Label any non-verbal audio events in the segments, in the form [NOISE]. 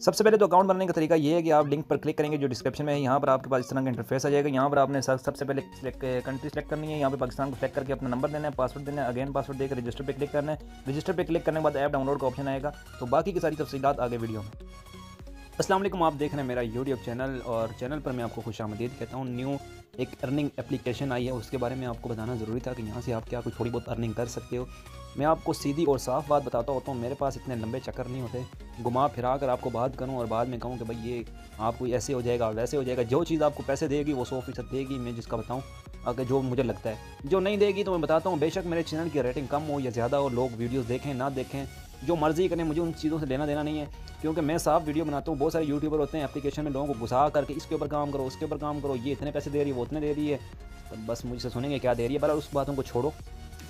सबसे पहले तो अकाउंट बनाने का तरीका ये है कि आप लिंक पर क्लिक करेंगे जो डिस्क्रिप्शन में है, यहाँ पर आपके पास इस तरह का इंटरफेस आ जाएगा। यहाँ पर आपने सबसे पहले कंट्री सेलेक्ट करनी है। यहाँ पे पाकिस्तान को सेलेक्ट करके अपना नंबर देना है पासवर्ड देना है अगेन पासवर्ड देकर रजिस्टर पर क्लिक करना है। रजिस्टर पर क्लिक करने के बाद ऐप डाउनलोड का ऑप्शन आएगा। तो बाकी की सारी तफसीत आगे वीडियो में। असलम आप देख रहे हैं मेरा यूट्यूब चैनल और चैनल पर मैं आपको खुश आमदीद कहता हूँ न्यू एक अर्निंग एप्लीकेशन आई है। उसके बारे में आपको बताना ज़रूरी था कि यहाँ से आप क्या कुछ थोड़ी बहुत अर्निंग कर सकते हो। मैं आपको सीधी और साफ़ बात बताता होता हूँ, मेरे पास इतने लंबे चक्कर नहीं होते। घुमा फिरा कर आपको बात करूँ और बाद में कहूँ कि भाई ये आपको ऐसे हो जाएगा, वैसे हो जाएगा। जो चीज़ आपको पैसे देगी, वो सौ फ़ीसद देगी, मैं जिसका बताऊँ, अगर जो मुझे लगता है। जो नहीं देगी तो मैं बताता हूँ, बेशक मेरे चैनल की रेटिंग कम हो या ज़्यादा हो, लोग वीडियोज़ देखें, ना देखें। जो मर्ज़ी करें, मुझे उन चीज़ों से लेना देना नहीं है, क्योंकि मैं साफ़ वीडियो बनाता हूँ, बहुत सारे यूट्यूबर होते हैं, एप्लीकेशन में लोगों को घुसा करके इसके ऊपर काम करो, उसके ऊपर काम करो, ये इतने पैसे दे रही है, वो उतने दे रही है। तो बस मुझसे सुनेंगे क्या दे रही है बड़ा उस बातों को छोड़ो।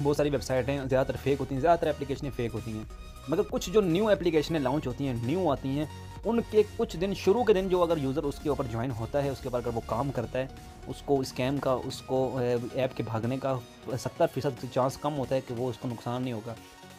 बहुत सारी वेबसाइटें ज़्यादातर फेक होती हैं, ज़्यादातर एप्लीकेशनें फेक होती हैं। मगर कुछ जो न्यू एप्लीकेशनें लॉन्च होती हैं न्यू आती हैं, उनके कुछ दिन, शुरू के दिन जो अगर यूज़र उसके ऊपर ज्वाइन होता है, उसके ऊपर अगर वो काम करता है, उसको स्कैम का, उसको ऐप के भागने का सत्तर फ़ीसद चांस कम होता है कि वो उसको नुकसान नहीं होगा।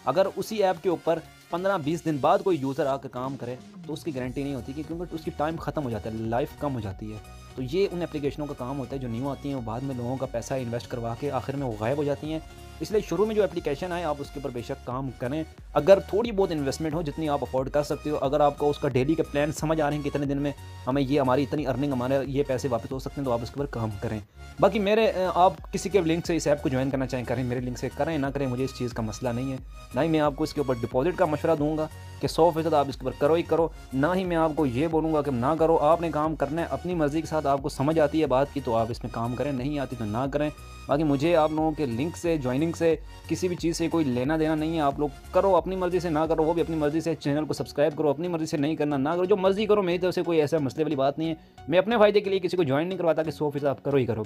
अगर उसी ऐप के ऊपर पंद्रह बीस दिन बाद कोई यूज़र आकर काम करे तो उसकी गारंटी नहीं होती कि क्योंकि उसकी टाइम ख़त्म हो जाता है लाइफ कम हो जाती है। तो ये उन एप्लीकेशनों का काम होता है जो न्यू आती हैं, वो बाद में लोगों का पैसा इन्वेस्ट करवा के आखिर में वो गायब हो जाती हैं। इसलिए शुरू में जो एप्लीकेशन है आप उसके ऊपर बेशक काम करें। अगर थोड़ी बहुत इन्वेस्टमेंट हो, जितनी आप अफोर्ड कर सकते हो, अगर आपको उसका डेली के प्लान समझ आ रहे हैं कितने दिन में हमें ये हमारी इतनी अर्निंग हमारे ये पैसे वापस हो सकते हैं तो आप उसके ऊपर काम करें। बाकी मेरे आप किसी के लिंक से इस ऐप को ज्वाइन करना चाहें, करें, मेरे लिंक से करें, ना करें, मुझे इस चीज़ का मसला नहीं है। ना ही मैं आपको इसके ऊपर डिपॉजिट का मशवरा दूँगा कि सौ फ़ीसद आप इसके ऊपर करो ही करो, ना ही मैं आपको ये बोलूँगा कि ना करो, आपने काम करना है, अपनी मर्ज़ी के साथ आपको समझ आती है बात की तो आप इसमें काम करें, नहीं आती तो ना करें। बाकी मुझे आप लोगों के लिंक से ज्वाइनिंग से, किसी भी चीज़ से कोई लेना देना नहीं है, आप लोग करो, अपनी मर्ज़ी से ना करो, वो भी अपनी मर्ज़ी से चैनल को सब्सक्राइब करो, अपनी मर्ज़ी से नहीं करना, ना करो, जो मर्ज़ी करो, मेरी तरफ़ से कोई ऐसा मसले वाली बात नहीं है। मैं अपने फ़ायदे के लिए किसी को ज्वाइन नहीं करवाता कि सौ आप करो ही करो।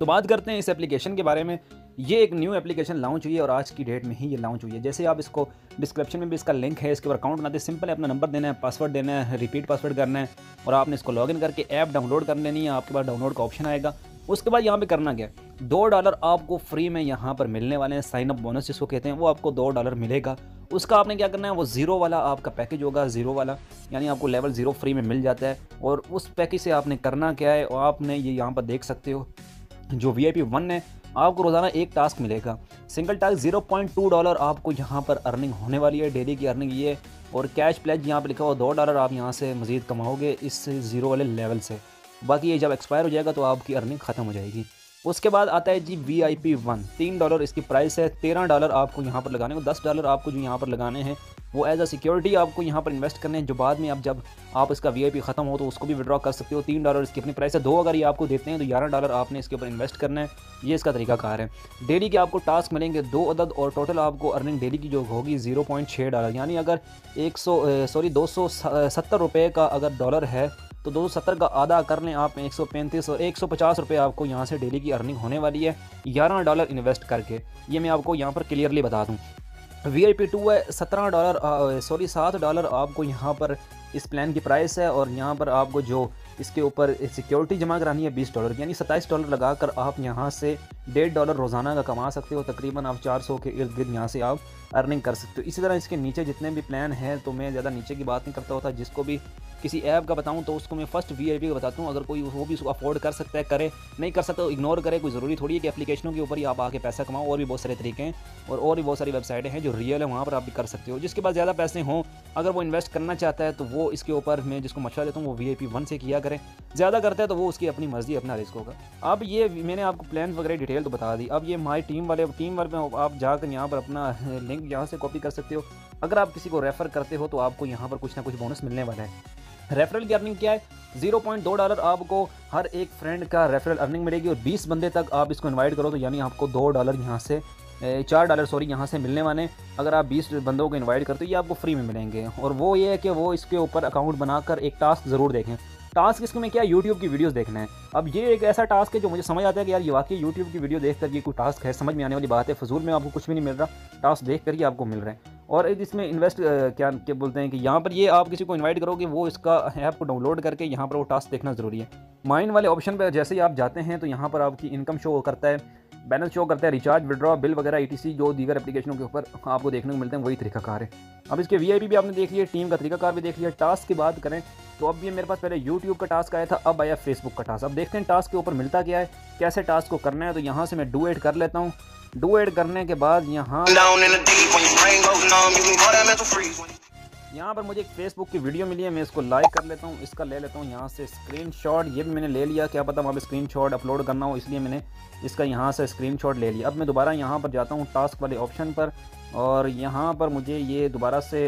तो बात करते हैं इस एप्लीकेशन के बारे में। ये एक न्यू एप्लीकेशन लॉन्च हुई है और आज की डेट में ही ये लॉन्च हुई है। जैसे आप इसको डिस्क्रिप्शन में भी इसका लिंक है, इसके ऊपर अकाउंट बनाते सिंपल है, अपना नंबर देना है पासवर्ड देना है रिपीट पासवर्ड करना है और आपने इसको लॉगिन करके ऐप डाउनलोड कर लेनी है, आपके पास डाउनलोड का ऑप्शन आएगा। उसके बाद यहाँ पे करना क्या? दो डॉलर आपको फ्री में यहाँ पर मिलने वाले हैं साइन अप बोनस जिसको कहते हैं, वो आपको दो डॉलर मिलेगा। उसका आपने क्या करना है? वो ज़ीरो वाला आपका पैकेज होगा ज़ीरो वाला, यानी आपको लेवल ज़ीरो फ्री में मिल जाता है। और उस पैकेज से आपने करना क्या है? आपने ये यहाँ पर देख सकते हो, जो वी आई पी वन है, आपको रोज़ाना एक टास्क मिलेगा। Single task zero point two dollar आपको यहाँ पर अर्निंग होने वाली है डेली की अर्निंग ये। और कैश प्लेज यहाँ पर लिखा हुआ, दो डॉलर आप यहाँ से मज़ीद कमाओगे इस ज़ीरो वाले लेवल से। बाकी ये जब एक्सपायर हो जाएगा तो आपकी अर्निंग ख़त्म हो जाएगी। उसके बाद आता है G V I P one तीन डॉलर इसकी प्राइस है, तेरह डॉलर आपको यहाँ पर लगाने को दस डॉलर आपको जो यहाँ पर लगाने हैं, वो एज अ सिक्योरिटी आपको यहाँ पर इन्वेस्ट करने हैं, जो बाद में आप जब आप इसका वी आई पी ख़त्म हो तो उसको भी विड्रॉ कर सकते हो, तीन डॉलर इसकी अपनी प्राइस है, दो अगर ये आपको देते हैं तो ग्यारह डॉलर आपने इसके ऊपर इन्वेस्ट करना है, ये इसका तरीका कार है। डेली के आपको टास्क मिलेंगे, दो अदद और टोटल आपको अर्निंग डेली की जो होगी ज़ीरो पॉइंट छः डॉलर यानी अगर एक सौ सॉरी दो सौ सत्तर रुपये का अगर डॉलर है तो दो सत्तर का आधा कर लें आप एक सौ पैंतीस और एक सौ पचास रुपये आपको यहाँ से डेली की अर्निंग होने वाली है। ग्यारह डॉलर इन्वेस्ट करके। ये मैं आपको यहाँ पर क्लियरली बता दूँ। वी आई पी टू है, सत्रह डॉलर सॉरी सात डॉलर आपको यहाँ पर इस प्लान की प्राइस है और यहाँ पर आपको जो इसके ऊपर सिक्योरिटी जमा करानी है, बीस डॉलर यानी सत्ताईस डॉलर लगाकर आप यहाँ से डेढ़ डॉलर रोज़ाना का कमा सकते हो। तकरीबन आप चार सौ के इर्द गिर्द यहाँ से आप अर्निंग कर सकते हो। इसी तरह इसके नीचे जितने भी प्लान हैं तो मैं ज़्यादा नीचे की बात नहीं करता होता। जिसको भी किसी ऐप का बताऊँ तो उसको मैं फ़र्स्ट वी का बताता हूँ। अगर कोई वो भी उसको अफोर्ड कर सकता है, करे, नहीं कर सकता तो इग्नोर करे। कोई ज़रूरी थोड़ी है कि एप्लीकेशनों के ऊपर ही आप आके पैसा कमाओ। और भी बहुत सारे तरीके हैं और और भी बहुत सारी वेबसाइटें हैं जो रियल है, वहाँ पर आप भी कर सकते हो। जिसके पास ज़्यादा पैसे हों, अगर वो इन्वेस्ट करना चाहता है तो वो इसके ऊपर मैं जिसको मशा देता हूँ, वो वी वन से किया करें। ज़्यादा करता है तो वो उसकी अपनी मर्ज़ी, अपना रिस्क होगा। अब ये मैंने आपको प्लान वगैरह डिटेल तो बता दी। अब ये हमारी टीम वाले टीम वर्क में आप जाकर यहाँ पर अपना [LAUGHS] लिंक यहाँ से कॉपी कर सकते हो। अगर आप किसी को रेफ़र करते हो तो आपको यहाँ पर कुछ ना कुछ बोनस मिलने वाला है। रेफरल की अर्निंग क्या है। ज़ीरो पॉइंट दो डॉलर आपको हर एक फ्रेंड का रेफरल अर्निंग मिलेगी और बीस बंदे तक आप इसको इन्वाइट करो तो यानी आपको दो डॉलर यहाँ से चार डॉलर, सॉरी, यहाँ से मिलने वाले अगर आप बीस बंदों को इन्वाइट करते हो, ये आपको फ्री में मिलेंगे। और वो ये है कि वो इसके ऊपर अकाउंट बनाकर एक टास्क ज़रूर देखें। टास्क इसको इसमें क्या यूट्यूब की वीडियोस देखना है? अब ये एक ऐसा टास्क है जो मुझे समझ आता है कि यार ये वाकई यूट्यूब की वीडियो देख कर ये कोई टास्क है, समझ में आने वाली बात है। फजूल में आपको कुछ भी नहीं मिल रहा। टास्क देख कर ही आपको मिल रहा है। और इसमें इन्वेस्ट क्या क्या बोलते हैं कि यहाँ पर ये आप किसी को इनवाइट करोगे, वो इसका ऐप को डाउनलोड करके यहाँ पर वो टास्क देखना ज़रूरी है। माइन वाले ऑप्शन पर जैसे ही आप जाते हैं तो यहाँ पर आपकी इनकम शो करता है। बैलेंस शो करता है रिचार्ज विड्रॉ बिल वगैरह ई जो दीगर एप्लीकेशनों के ऊपर आपको देखने को मिलते हैं, वही तरीका कार है। अब इसके वी भी आपने देख लिया टीम का तरीका कार भी देख लिया टास्क की बात करें तो अब ये मेरे पास पहले यूट्यूब का टास्क आया था, अब आया फेसबुक का टास्क अब देखते हैं टास्क के ऊपर मिलता क्या है, कैसे टास्क को करना है तो यहाँ से मैं डू एड कर लेता हूँ। डू एड करने के बाद यहाँ यहाँ पर मुझे एक फेसबुक की वीडियो मिली है, मैं इसको लाइक कर लेता हूँ, इसका ले लेता हूँ यहाँ से स्क्रीनशॉट ये भी मैंने ले लिया, क्या पता वहाँ पे स्क्रीनशॉट अपलोड करना हो, इसलिए मैंने इसका यहाँ से स्क्रीनशॉट ले लिया। अब मैं दोबारा यहाँ पर जाता हूँ टास्क वाले ऑप्शन पर और यहाँ पर मुझे ये दोबारा से,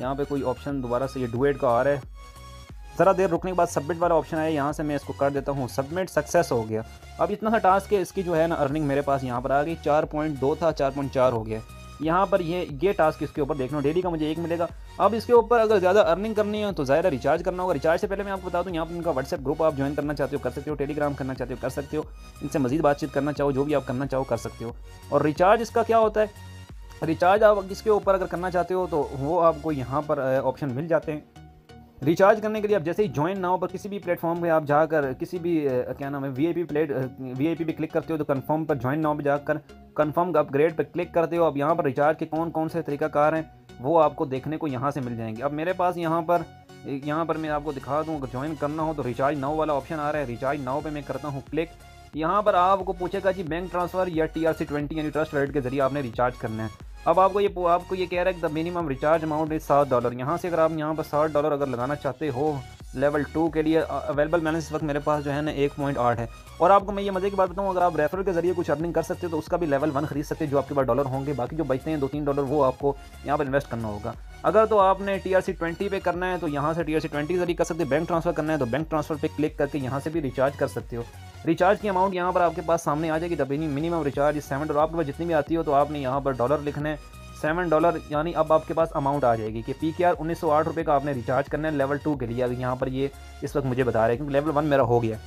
यहाँ पर कोई ऑप्शन दोबारा से ये डुएट का आ रहा है। ज़रा देर रुकने के बाद सबमिट वाला ऑप्शन आया, यहाँ से मैं इसको कर देता हूँ सबमिट सक्सेस हो गया। अब इतना सा टास्क है, इसकी जो है ना अर्निंग मेरे पास यहाँ पर आ गई, चार पॉइंट दो था, चार पॉइंट चार हो गया। यहाँ पर ये ये टास्क इसके ऊपर देखना, डेली का मुझे एक मिलेगा। अब इसके ऊपर अगर ज़्यादा अर्निंग करनी है तो ज़्यादा रिचार्ज करना होगा। रिचार्ज से पहले मैं आपको बता दूँ, यहाँ पर इनका व्हाट्सएप ग्रुप आप ज्वाइन करना चाहते हो, कर सकते हो टेलीग्राम करना चाहते हो, कर सकते हो, इनसे मजीद बातचीत करना चाहो, जो भी आप करना चाहो, कर सकते हो। और रिचार्ज इसका क्या होता है? रिचार्ज आप इसके ऊपर अगर करना चाहते हो तो वो आपको यहाँ पर ऑप्शन मिल जाते हैं। रिचार्ज करने के लिए आप जैसे ही ज्वाइन नाउ पर किसी भी प्लेटफॉर्म पे आप जाकर किसी भी क्या नाम है V plate V P click करते हो तो कन्फर्म पर ज्वाइन नाउ पर जाकर कन्फर्म अपग्रेड पर क्लिक करते हो। अब यहाँ पर रिचार्ज के कौन कौन से तरीकाकार हैं, वो आपको देखने को यहाँ से मिल जाएँगे। अब मेरे पास यहाँ पर यहाँ पर मैं आपको दिखा दूँ, अगर ज्वाइन करना हो तो रिचार्ज नाउ वाला ऑप्शन आ रहा है। रिचार्ज नाउ पर मैं करता हूँ क्लिक यहाँ पर आपको पूछेगा जी बैंक ट्रांसफ़र या टी आर सी ट्वेंटी यानी ट्रस्ट वैलेट के ज़रिए आपने रिचार्ज करना है। अब आपको ये आपको ये कह रहा है कि the minimum recharge amount is सात डॉलर यहाँ से अगर आप यहाँ पर सात डॉलर अगर लगाना चाहते हो लेवल टू के लिए अवेलेबल बैलेंस इस वक्त मेरे पास जो है ना एक पॉइंट आठ है। और आपको मैं ये मज़े की बात बताऊँ, अगर आप रेफरल के ज़रिए कुछ अर्निंग कर सकते हो तो उसका भी लेवल वन खरीद सकते जो आपके पास डॉलर होंगे। बाकी जो बचते हैं, दो तीन डॉलर वो आपको यहाँ पर इन्वेस्ट करना होगा। अगर तो आपने टी आर सी ट्वेंटी पे करना है तो यहाँ से टी आर सी ट्वेंटी ज़रिए कर सकते हैं। बैंक ट्रांसफ़र करना है तो बैंक ट्रांसफ़र पर क्लिक करके यहाँ से भी रिचार्ज कर सकते हो। रिचार्ज की अमाउंट यहाँ पर आपके पास सामने आ जाएगी। तभी मिनिमम रिचार्ज सेवन डॉलर आपके पास जितनी भी आती हो तो आपने यहाँ पर डॉलर लिखना है। सेवन डॉलर यानी अब आपके पास अमाउंट आ जाएगी कि पी के आर उन्नीस सौ आठ रुपये का आपने रिचार्ज करना है लेवल टू के लिए। अभी यहाँ पर ये इस वक्त मुझे बता रहे हैं क्योंकि लेवल वन मेरा हो गया।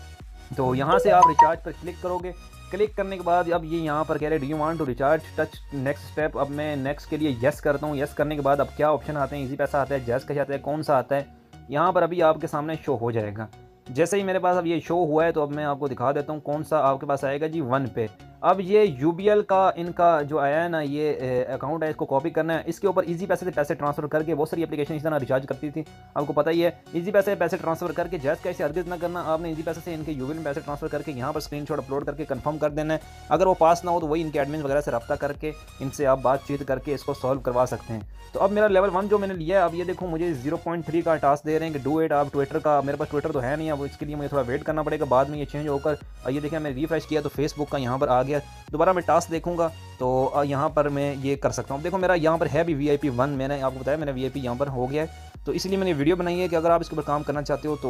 तो यहाँ से आप रिचार्ज पर क्लिक करोगे। क्लिक करने के बाद अब ये यहाँ पर कह रहे do you want to recharge touch next step अब मैं नेक्स्ट के लिए येस करता हूँ। येस करने के बाद अब क्या ऑप्शन आते हैं? इजी पैसा आता है जैस कैसे आता है, कौन सा आता है? यहाँ पर अभी आपके सामने शो हो जाएगा। जैसे ही मेरे पास अब ये शो हुआ है तो अब मैं आपको दिखा देता हूँ कौन सा आपके पास आएगा जी वन पे। अब ये UBL का इनका जो आया है ना, ये अकाउंट है, इसको कॉपी करना है। इसके ऊपर इजी पैसे से पैसे ट्रांसफ़र करके बहुत सारी एप्लीकेशन इस तरह रिचार्ज करती थी। आपको पता ही है इजी पैसे से पैसे ट्रांसफ़र करके जैस कैसे अर्गित ना करना, आपने इजी पैसे से इनके UBL में पैसे ट्रांसफ़र करके यहाँ पर स्क्रीन अपलोड करके कन्फर्म कर देना है। अगर वो पास ना हो तो वही इनके एडमिन वगैरह से रब्ता करके इनसे आप बातचीत करके इसको सॉल्व करवा सकते हैं। तो अब मेरा लेवल वन जो मैंने लिया है, अब ये देखो, मुझे ज़ीरो पॉइंट थ्री का टास्क दे रहे हैं कि डू एट आप ट्विटर का, मेरे पास ट्विटर तो है नहीं, अब इसके लिए मुझे थोड़ा वेट करना पड़ेगा। बाद में ये चेंज होकर ये देखिए मैं रिफ्रेश किया तो फेसबुक का यहाँ पर आ गया दोबारा मैं टास्क देखूँगा तो यहाँ पर मैं ये कर सकता हूँ। देखो, मेरा यहाँ पर है भी वी आई पी वन मैंने आपको बताया, मैंने वी आई पी यहाँ पर हो गया है। तो इसलिए मैंने वीडियो बनाई है कि अगर आप इसके ऊपर काम करना चाहते हो तो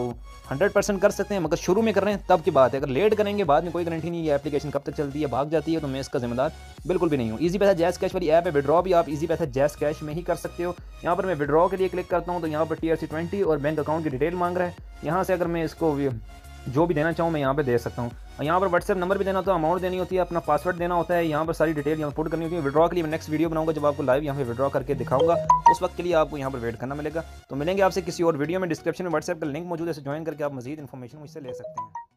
100 परसेंट कर सकते हैं, मगर शुरू में कर रहे हैं, तब की बात है। अगर लेट करेंगे, बाद में कोई गारंटी नहीं है एप्लीकेशन कब तक चलती है, भाग जाती है तो मैं इसका जिम्मेदार बिल्कुल भी नहीं हूँ। ईजी पैसा जैस कैश वाली ऐप है विड्रॉ भी आप ईजी पैसा जैस कैश में ही कर सकते हो। यहाँ पर मैं विड्रॉ के लिए क्लिक करता हूँ तो यहाँ पर टी आर सी ट्वेंटी और बैंक अकाउंट की डिटेल मांग रहा है। यहाँ से अगर मैं इसको जो भी देना चाहूँ मैं यहाँ पे दे सकता हूँ। यहाँ पर व्हाट्सएप नंबर भी देना होता है अमाउंट देनी होती है, अपना पासवर्ड देना होता है, यहाँ पर सारी डिटेल यहाँ पुट करनी होती है। विड्रॉ के लिए मैं नेक्स्ट वीडियो बनाऊँगा, जब आपको लाइव यहाँ पे विड्रॉ करके दिखाऊँगा, उस वक्त के लिए आपको यहाँ पर वेट करना मिलेगा। तो मिलेंगे आपसे किसी और वीडियो में डिस्क्रिप्शन में व्हाट्सएप का लिंक मौजूद है ज्वाइन करके आप मजीद इन्फॉर्मेशन मुझसे ले सकते हैं।